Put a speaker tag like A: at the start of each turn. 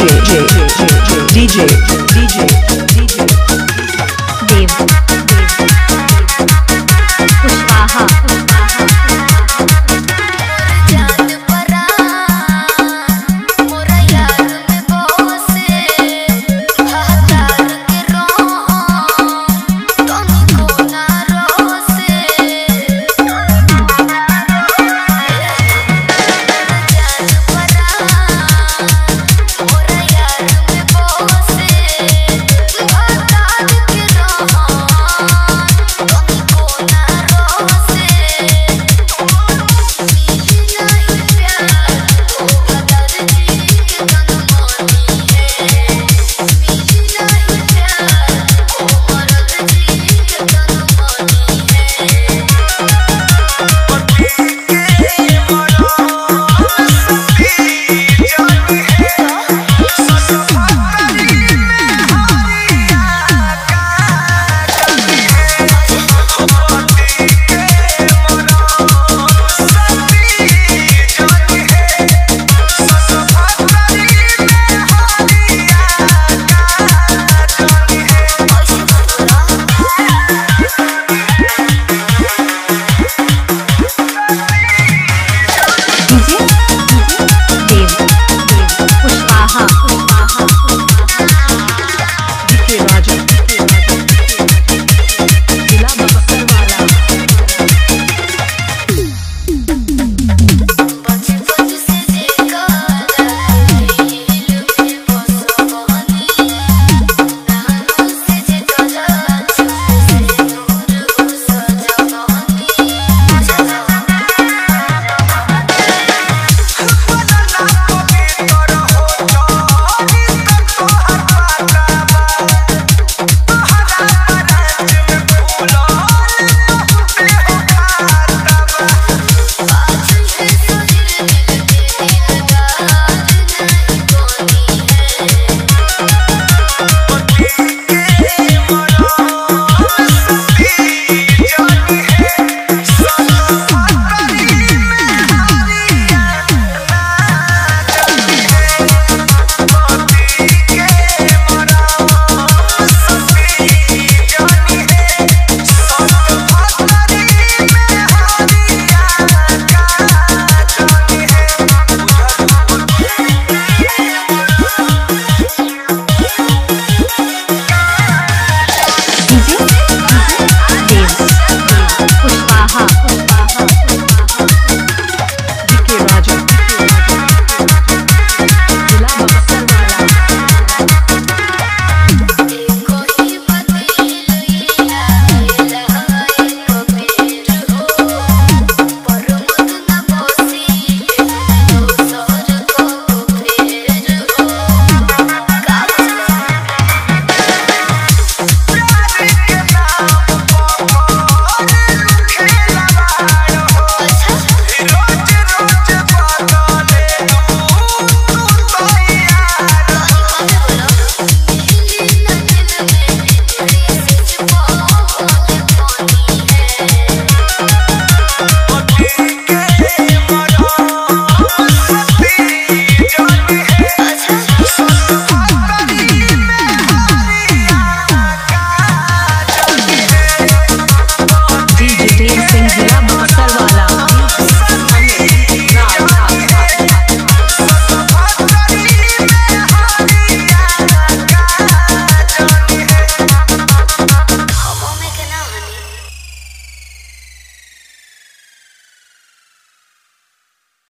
A: DJ, DJ, DJ, DJ.